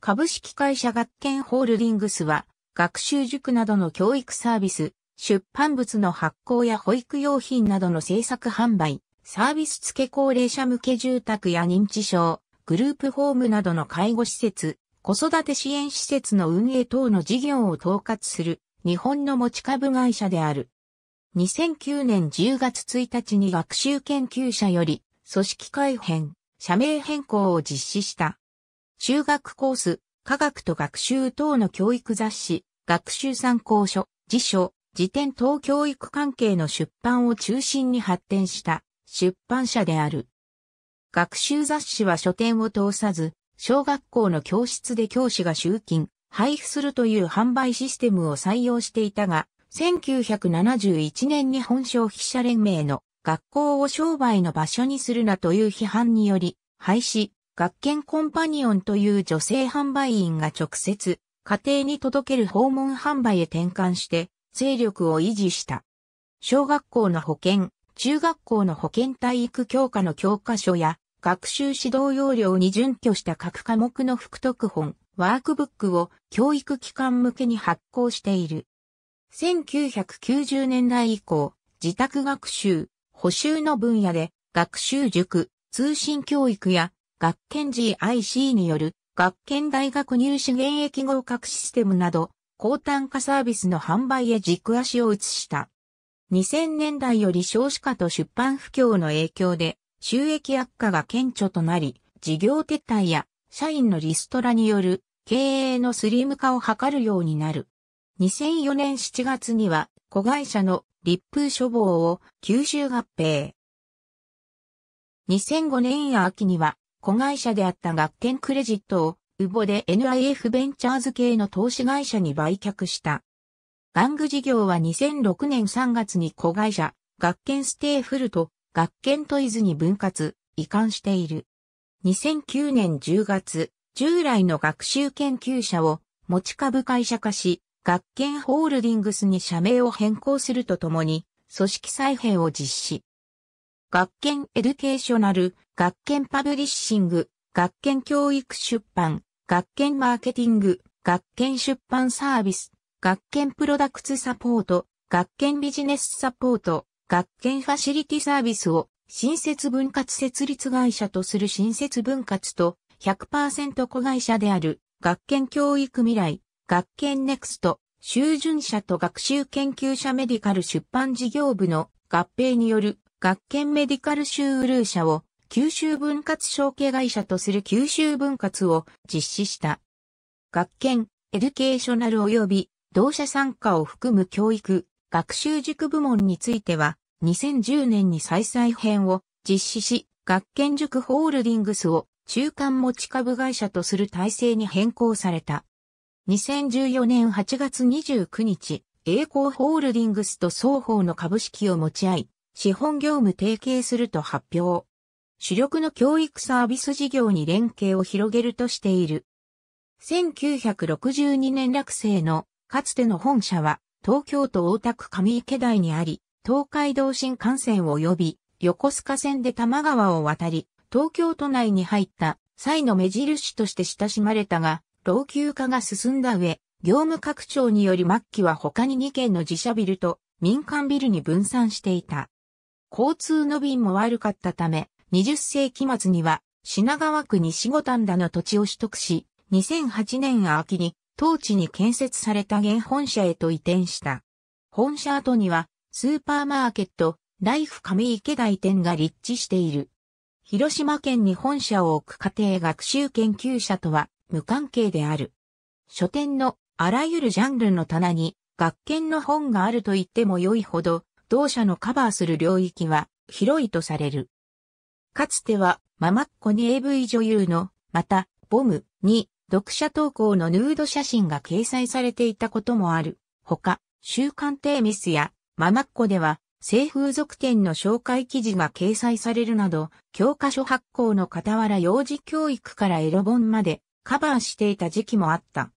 株式会社学研ホールディングスは、学習塾などの教育サービス、出版物の発行や保育用品などの制作販売、サービス付け高齢者向け住宅や認知症、グループホームなどの介護施設、子育て支援施設の運営等の事業を統括する日本の持ち株会社である。2009年10月1日に学習研究者より組織改編、社名変更を実施した。中学コース、科学と学習等の教育雑誌、学習参考書、辞書、辞典等教育関係の出版を中心に発展した出版社である。学習雑誌は書店を通さず、小学校の教室で教師が集金、配布するという販売システムを採用していたが、1971年に本消費者連盟の学校を商売の場所にするなという批判により、廃止、学研コンパニオンという女性販売員が直接家庭に届ける訪問販売へ転換して勢力を維持した。小学校の保健、中学校の保健体育教科の教科書や学習指導要領に準拠した各科目の副読本、ワークブックを教育機関向けに発行している。1990年代以降、自宅学習、補習の分野で学習塾、通信教育や学研 GIC による学研大学入試現役合格システムなど、高単価サービスの販売へ軸足を移した。2000年代より少子化と出版不況の影響で収益悪化が顕著となり、事業撤退や社員のリストラによる経営のスリム化を図るようになる。2004年7月には子会社の立風処方を吸収合併。2005年秋には子会社であった学研クレジットを、 MBO で NIF ベンチャーズ系の投資会社に売却した。玩具事業は2006年3月に子会社、学研ステーフルと学研トイズに分割、移管している。2009年10月、従来の学習研究社を持ち株会社化し、学研ホールディングスに社名を変更するとともに、組織再編を実施。学研エデュケーショナル、学研パブリッシング、学研教育出版、学研マーケティング、学研出版サービス、学研プロダクツサポート、学研ビジネスサポート、学研ファシリティサービスを新設分割設立会社とする新設分割と100%子会社である学研教育未来、学研ネクスト、秀潤社と学習研究社メディカル出版事業部の合併による学研メディカルシュールー社を吸収分割承継会社とする吸収分割を実施した。学研、エデュケーショナル及び同社傘下を含む教育、学習塾部門については2010年に再々編を実施し、学研塾ホールディングスを中間持ち株会社とする体制に変更された。2014年8月29日、栄光ホールディングスと双方の株式を持ち合い、資本業務提携すると発表。主力の教育サービス事業に連携を広げるとしている。1962年落成のかつての本社は東京都大田区上池台にあり、東海道新幹線及び横須賀線で多摩川を渡り、東京都内に入った際の目印として親しまれたが、老朽化が進んだ上、業務拡張により末期は他に2軒の自社ビルと民間ビルに分散していた。交通の便も悪かったため、20世紀末には品川区西五反田の土地を取得し、2008年秋に当地に建設された現本社へと移転した。本社跡にはスーパーマーケット、ライフ上池台店が立地している。広島県に本社を置く家庭学習研究者とは無関係である。書店のあらゆるジャンルの棚に学研の本があると言っても良いほど同社のカバーする領域は広いとされる。かつてはママッコに AV 女優の、また、ボムに読者投稿のヌード写真が掲載されていたこともある。ほか、週刊テーミスやママッコでは性風俗店の紹介記事が掲載されるなど、教科書発行の傍ら幼児教育からエロ本までカバーしていた時期もあった。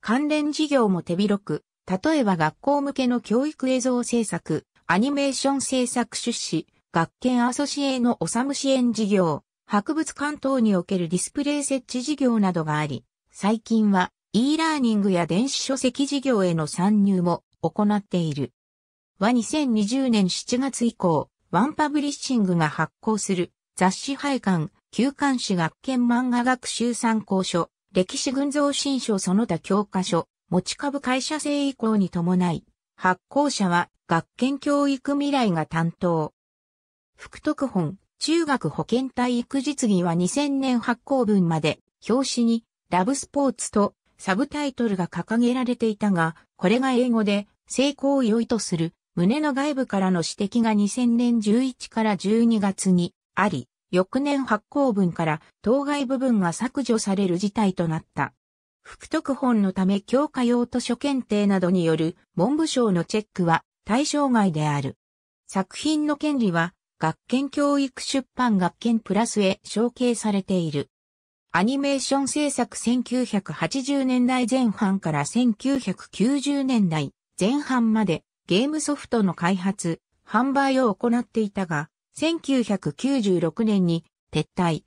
関連事業も手広く、例えば学校向けの教育映像制作、アニメーション制作出資、学研アソシエのオサム支援事業、博物館等におけるディスプレイ設置事業などがあり、最近は e ラーニングや電子書籍事業への参入も行っている。は2020年7月以降、ワンパブリッシングが発行する雑誌廃刊、休刊誌学研漫画学習参考書、歴史群像新書その他教科書、持ち株会社制移行に伴い、発行者は学研教育未来が担当。福徳本、中学保健体育実技は2000年発行分まで、表紙に、ラブスポーツとサブタイトルが掲げられていたが、これが英語で、成功を良いとする、胸の外部からの指摘が2000年11から12月にあり、翌年発行分から当該部分が削除される事態となった。福徳本のため教科用図書検定などによる文部省のチェックは対象外である。作品の権利は学研教育出版学研プラスへ承継されている。アニメーション制作1980年代前半から1990年代前半までゲームソフトの開発、販売を行っていたが、1996年に撤退。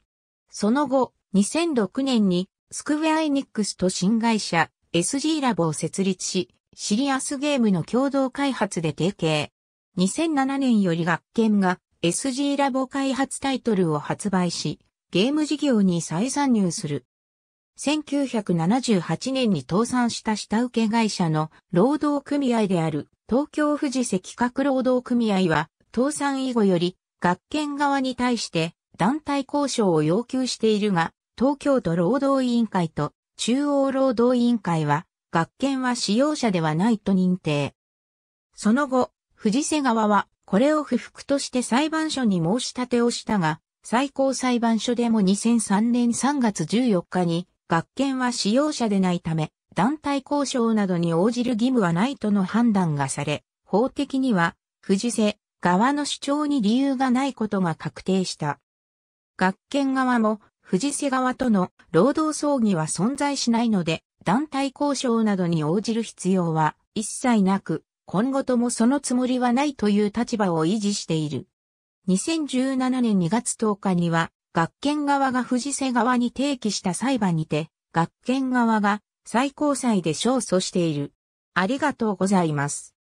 その後、2006年にスクウェアエニックスと新会社 SG ラボを設立し、シリアスゲームの共同開発で提携。2007年より学研が SG ラボ開発タイトルを発売し、ゲーム事業に再参入する。1978年に倒産した下請け会社の労働組合である東京富士赤角労働組合は倒産以後より学研側に対して団体交渉を要求しているが、東京都労働委員会と中央労働委員会は、学研は使用者ではないと認定。その後、藤瀬側は、これを不服として裁判所に申し立てをしたが、最高裁判所でも2003年3月14日に、学研は使用者でないため、団体交渉などに応じる義務はないとの判断がされ、法的には、藤瀬、側の主張に理由がないことが確定した。学研側も藤瀬側との労働争議は存在しないので、団体交渉などに応じる必要は一切なく、今後ともそのつもりはないという立場を維持している。2017年2月10日には、学研側が藤瀬側に提起した裁判にて、学研側が最高裁で勝訴している。ありがとうございます。